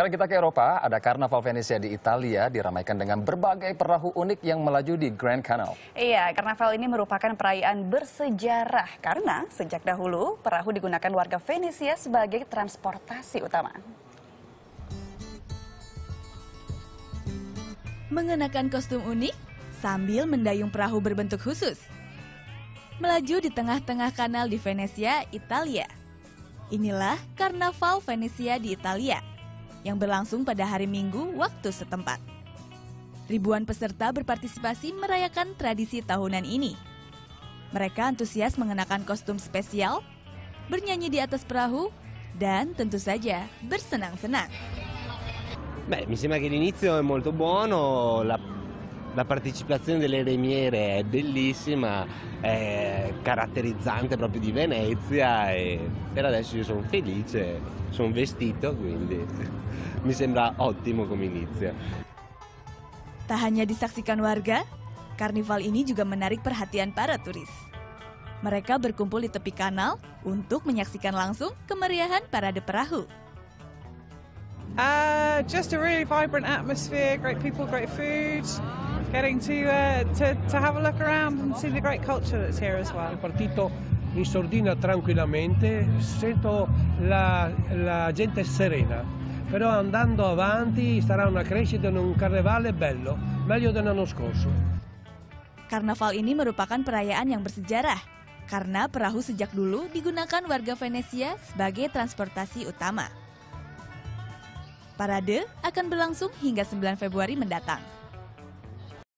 Sekarang kita ke Eropa, ada Karnaval Venesia di Italia diramaikan dengan berbagai perahu unik yang melaju di Grand Canal. Iya, karnaval ini merupakan perayaan bersejarah karena sejak dahulu perahu digunakan warga Venesia sebagai transportasi utama. Mengenakan kostum unik sambil mendayung perahu berbentuk khusus. Melaju di tengah-tengah kanal di Venesia, Italia. Inilah Karnaval Venesia di Italia yang berlangsung pada hari Minggu waktu setempat. Ribuan peserta berpartisipasi merayakan tradisi tahunan ini. Mereka antusias mengenakan kostum spesial, bernyanyi di atas perahu, dan tentu saja bersenang-senang. Beh, mi sembra che l'inizio è molto buono, la, la partecipazione delle remiere è bellissima, è caratterizzante proprio di Venezia e per adesso io sono felice, sono vestito quindi mi sembra ottimo come inizio. Tak hanya disaksikan warga, karnival ini juga menarik perhatian para turis. Mereka berkumpul di tepi kanal untuk menyaksikan langsung kemeriahan parade perahu. Uh, just a really vibrant atmosphere, great people, great food. Getting to, uh, to to have a look around and see the great culture that's here as well. partito in sordina tranquillamente, sento la, la gente serena, però andando avanti sarà una crescita in un carnevale bello, meglio dell'anno scorso. Karnaval ini merupakan perayaan yang bersejarah karena perahu sejak dulu digunakan warga Venesia sebagai transportasi utama. Parade akan berlangsung hingga 9 Februari mendatang.